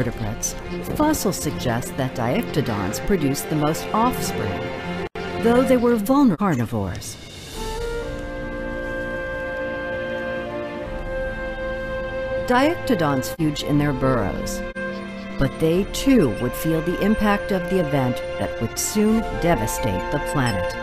vertebrates, fossils suggest that diictodons produced the most offspring, though they were vulnerable carnivores. Diictodons huge in their burrows, but they too would feel the impact of the event that would soon devastate the planet.